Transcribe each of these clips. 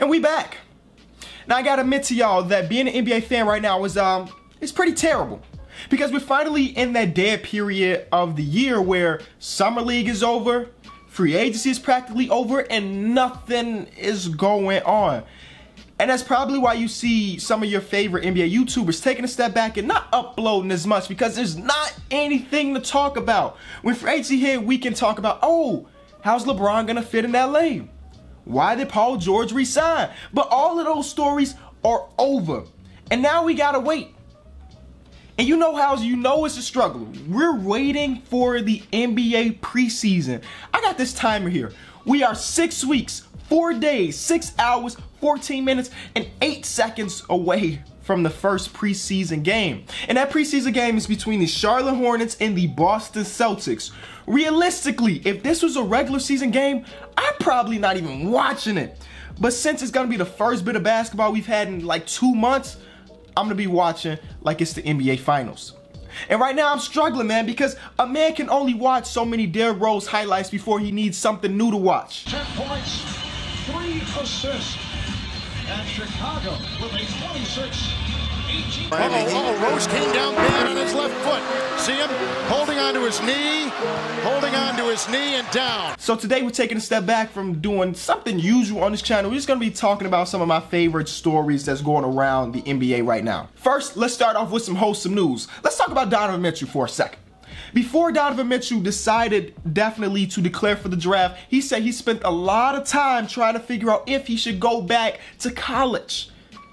And we back. Now I gotta admit to y'all that being an NBA fan right now is um it's pretty terrible. Because we're finally in that dead period of the year where summer league is over, free agency is practically over, and nothing is going on. And that's probably why you see some of your favorite NBA YouTubers taking a step back and not uploading as much because there's not anything to talk about. When free agency hit, we can talk about, oh, how's LeBron gonna fit in LA? Why did Paul George resign? But all of those stories are over. And now we gotta wait. And you know how you know it's a struggle. We're waiting for the NBA preseason. I got this timer here. We are six weeks, four days, six hours, 14 minutes, and eight seconds away from the first preseason game. And that preseason game is between the Charlotte Hornets and the Boston Celtics. Realistically, if this was a regular season game, I'm probably not even watching it. But since it's gonna be the first bit of basketball we've had in like two months, I'm gonna be watching like it's the NBA Finals. And right now I'm struggling, man, because a man can only watch so many Derrick Rose highlights before he needs something new to watch. 10 points, 3 assists. And Chicago with a 26 18. Oh, oh, Rose came down bad on his left foot. See him holding onto his knee, holding onto his knee and down. So today we're taking a step back from doing something usual on this channel. We're just gonna be talking about some of my favorite stories that's going around the NBA right now. First, let's start off with some wholesome news. Let's talk about Donovan Mitchell for a second. Before Donovan Mitchell decided definitely to declare for the draft, he said he spent a lot of time trying to figure out if he should go back to college.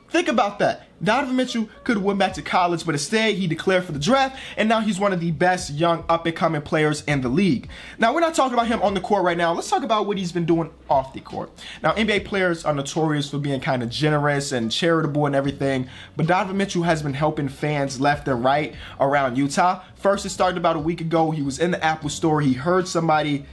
Think about that. Donovan Mitchell could have went back to college, but instead he declared for the draft, and now he's one of the best young up-and-coming players in the league. Now, we're not talking about him on the court right now. Let's talk about what he's been doing off the court. Now, NBA players are notorious for being kind of generous and charitable and everything, but Donovan Mitchell has been helping fans left and right around Utah. First, it started about a week ago. He was in the Apple store. He heard somebody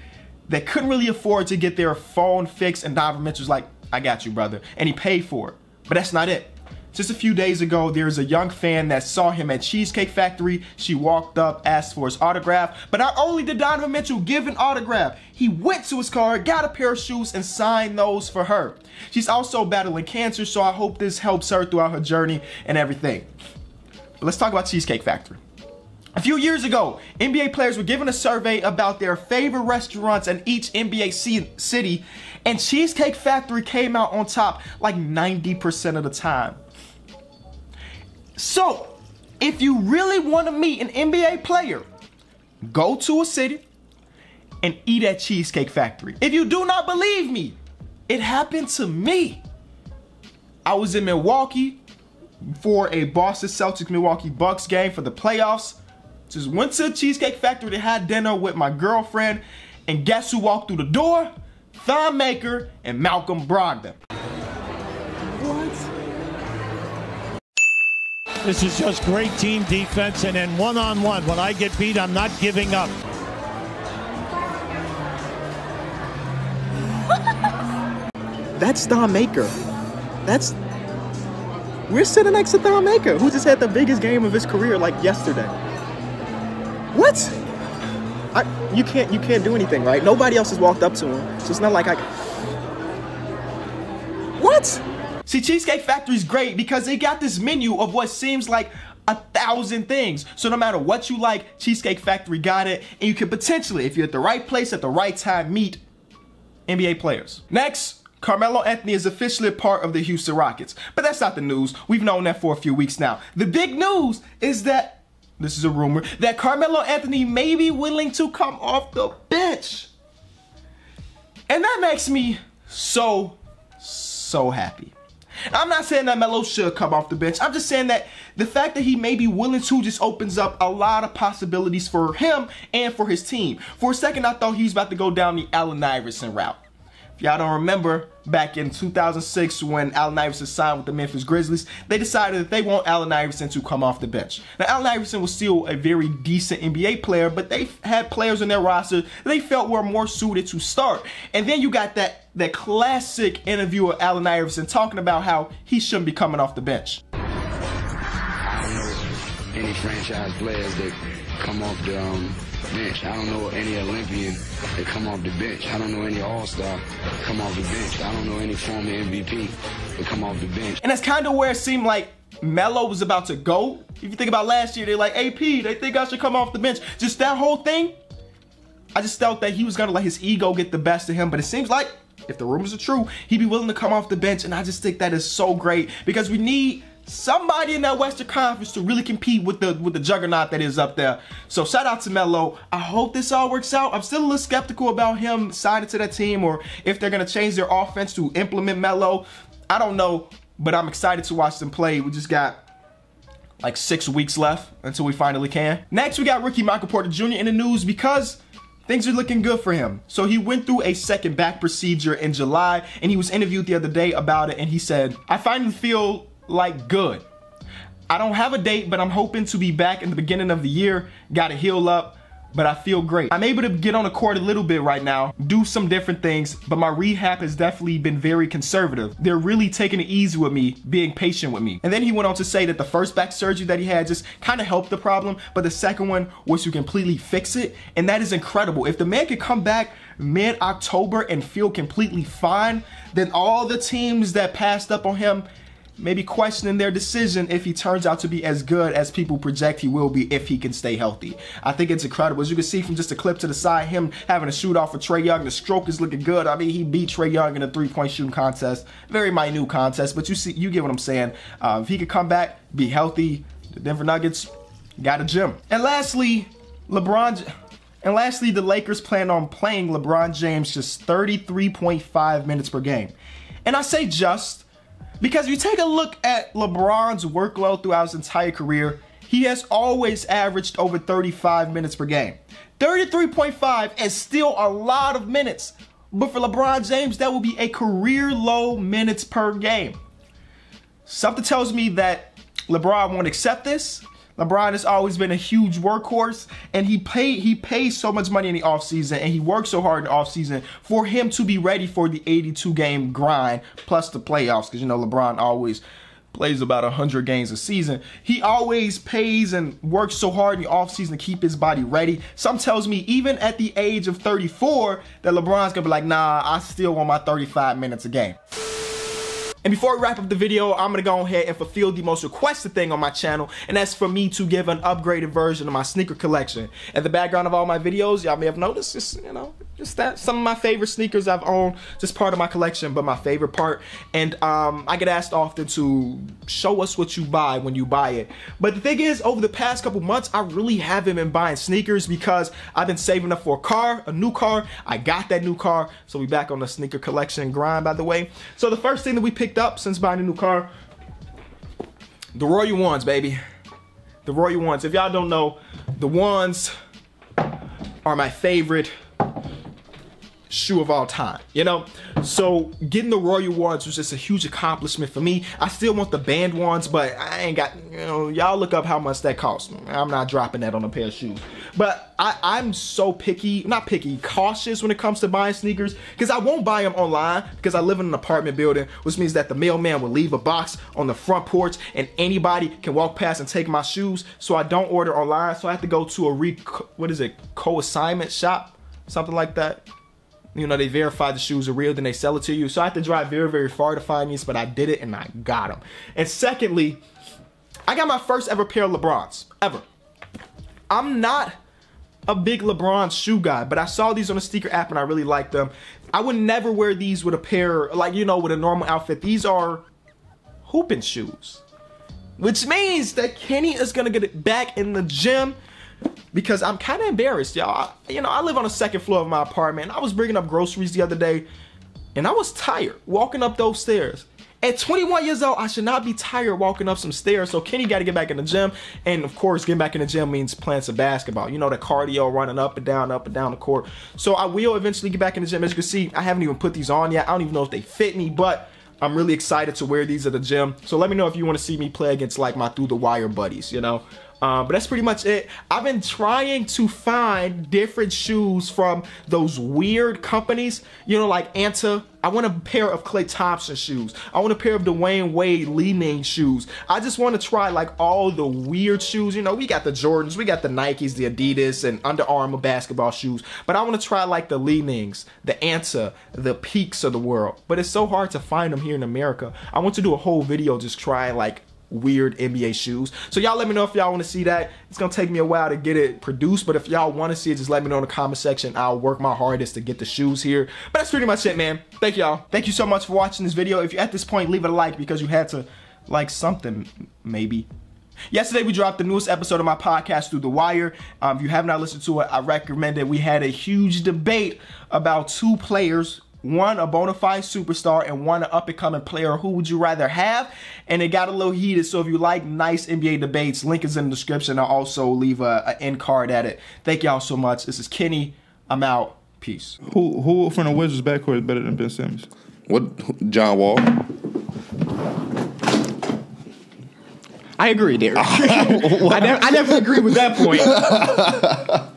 that couldn't really afford to get their phone fixed, and Donovan Mitchell's like, I got you, brother. And he paid for it. But that's not it. Just a few days ago, there's a young fan that saw him at Cheesecake Factory. She walked up, asked for his autograph. But not only did Donovan Mitchell give an autograph, he went to his car, got a pair of shoes, and signed those for her. She's also battling cancer, so I hope this helps her throughout her journey and everything. But let's talk about Cheesecake Factory. A few years ago, NBA players were given a survey about their favorite restaurants in each NBA city, and Cheesecake Factory came out on top like 90% of the time. So, if you really want to meet an NBA player, go to a city and eat at Cheesecake Factory. If you do not believe me, it happened to me. I was in Milwaukee for a Boston Celtics Milwaukee Bucks game for the playoffs. Just went to Cheesecake Factory to have dinner with my girlfriend, and guess who walked through the door? Thon Maker and Malcolm Brogdon. What? This is just great team defense, and then one on one. When I get beat, I'm not giving up. That's Thon Maker. That's we're sitting next to Thon Maker, who just had the biggest game of his career like yesterday. What? You can't you can't do anything, right? Nobody else has walked up to him, so it's not like I. What? See, Cheesecake Factory is great because they got this menu of what seems like a thousand things. So no matter what you like, Cheesecake Factory got it, and you can potentially, if you're at the right place at the right time, meet NBA players. Next, Carmelo Anthony is officially a part of the Houston Rockets. But that's not the news. We've known that for a few weeks now. The big news is that, this is a rumor, that Carmelo Anthony may be willing to come off the bench. And that makes me so, so happy. I'm not saying that Melo should come off the bench. I'm just saying that the fact that he may be willing to just opens up a lot of possibilities for him and for his team. For a second, I thought he was about to go down the Allen Iverson route. If y'all don't remember, back in 2006 when Allen Iverson signed with the Memphis Grizzlies, they decided that they want Allen Iverson to come off the bench. Now, Allen Iverson was still a very decent NBA player, but they had players in their roster they felt were more suited to start. And then you got that that classic interview of Allen Iverson talking about how he shouldn't be coming off the bench. Any franchise players that come off the um, bench. I don't know any Olympian that come off the bench. I don't know any All-Star come off the bench. I don't know any former MVP that come off the bench. And that's kind of where it seemed like Melo was about to go. If you think about last year, they're like, AP, they think I should come off the bench. Just that whole thing, I just felt that he was gonna let his ego get the best of him. But it seems like, if the rumors are true, he'd be willing to come off the bench. And I just think that is so great because we need somebody in that Western Conference to really compete with the with the juggernaut that is up there. So shout out to Melo. I hope this all works out. I'm still a little skeptical about him signing to that team or if they're gonna change their offense to implement Melo. I don't know, but I'm excited to watch them play. We just got like six weeks left until we finally can. Next, we got rookie Michael Porter Jr. in the news because things are looking good for him. So he went through a second back procedure in July and he was interviewed the other day about it and he said, I finally feel like good. I don't have a date, but I'm hoping to be back in the beginning of the year. Got to heal up, but I feel great. I'm able to get on the court a little bit right now, do some different things, but my rehab has definitely been very conservative. They're really taking it easy with me, being patient with me. And then he went on to say that the first back surgery that he had just kind of helped the problem, but the second one was to completely fix it. And that is incredible. If the man could come back mid-October and feel completely fine, then all the teams that passed up on him maybe questioning their decision if he turns out to be as good as people project he will be if he can stay healthy. I think it's incredible. As you can see from just a clip to the side, him having a shoot off with Trae Young, the stroke is looking good. I mean, he beat Trae Young in a three-point shooting contest. Very minute contest, but you see, you get what I'm saying. Uh, if he could come back, be healthy, the Denver Nuggets got a gym. And lastly, LeBron... And lastly, the Lakers plan on playing LeBron James just 33.5 minutes per game. And I say just because if you take a look at LeBron's workload throughout his entire career, he has always averaged over 35 minutes per game. 33.5 is still a lot of minutes. But for LeBron James, that will be a career low minutes per game. Something tells me that LeBron won't accept this. LeBron has always been a huge workhorse and he pay he pays so much money in the offseason and he works so hard in the offseason for him to be ready for the 82 game grind plus the playoffs because you know LeBron always plays about 100 games a season. He always pays and works so hard in the offseason to keep his body ready. Some tells me even at the age of 34 that LeBron's to be like, "Nah, I still want my 35 minutes a game." And before we wrap up the video, I'm gonna go ahead and fulfill the most requested thing on my channel, and that's for me to give an upgraded version of my sneaker collection. At the background of all my videos, y'all may have noticed, just, you know, that some of my favorite sneakers I've owned, just part of my collection, but my favorite part. And um, I get asked often to show us what you buy when you buy it. But the thing is, over the past couple months, I really haven't been buying sneakers because I've been saving up for a car, a new car. I got that new car, so we back on the sneaker collection grind, by the way. So the first thing that we picked picked up since buying a new car. The Royal Ones, baby. The Royal Ones. If y'all don't know, the Ones are my favorite shoe of all time, you know? So getting the Royal ones was just a huge accomplishment for me. I still want the banned ones, but I ain't got, you know, y'all look up how much that costs. I'm not dropping that on a pair of shoes. But I, I'm so picky, not picky, cautious when it comes to buying sneakers because I won't buy them online because I live in an apartment building, which means that the mailman will leave a box on the front porch and anybody can walk past and take my shoes. So I don't order online. So I have to go to a re, what is it, co-assignment shop, something like that you know, they verify the shoes are real, then they sell it to you. So I had to drive very, very far to find these, but I did it and I got them. And secondly, I got my first ever pair of LeBrons, ever. I'm not a big LeBron shoe guy, but I saw these on a sneaker app and I really liked them. I would never wear these with a pair, like, you know, with a normal outfit. These are hooping shoes, which means that Kenny is going to get it back in the gym because I'm kind of embarrassed, y'all. You know, I live on the second floor of my apartment. I was bringing up groceries the other day, and I was tired walking up those stairs. At 21 years old, I should not be tired walking up some stairs. So Kenny got to get back in the gym. And of course, getting back in the gym means playing some basketball. You know, the cardio running up and down, up and down the court. So I will eventually get back in the gym. As you can see, I haven't even put these on yet. I don't even know if they fit me, but I'm really excited to wear these at the gym. So let me know if you want to see me play against like my through the wire buddies, you know. Um, but that's pretty much it. I've been trying to find different shoes from those weird companies, you know, like Anta. I want a pair of Klay Thompson shoes. I want a pair of Dwyane Wade Li Ning shoes. I just want to try like all the weird shoes. You know, we got the Jordans, we got the Nikes, the Adidas, and Under Armour basketball shoes. But I want to try like the Nings, the Anta, the Peaks of the world. But it's so hard to find them here in America. I want to do a whole video just trying like weird NBA shoes. So y'all let me know if y'all want to see that. It's gonna take me a while to get it produced, but if y'all want to see it, just let me know in the comment section. I'll work my hardest to get the shoes here. But that's pretty much it, man. Thank y'all. Thank you so much for watching this video. If you're at this point, leave it a like because you had to like something, maybe. Yesterday we dropped the newest episode of my podcast through the wire. Um, if you have not listened to it, I recommend it. We had a huge debate about two players one a bona fide superstar and one an up and coming player. Who would you rather have? And it got a little heated. So if you like nice NBA debates, link is in the description. I'll also leave a, a end card at it. Thank y'all so much. This is Kenny. I'm out. Peace. Who who from the Wizards backcourt is better than Ben Simmons? What? John Wall. I agree, Derek. I, never, I never agree with that point.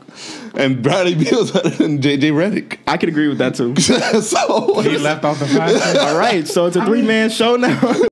And Bradley Beal's better than JJ Redick. I can agree with that too. so He left off the five. All right, so it's a three man show now.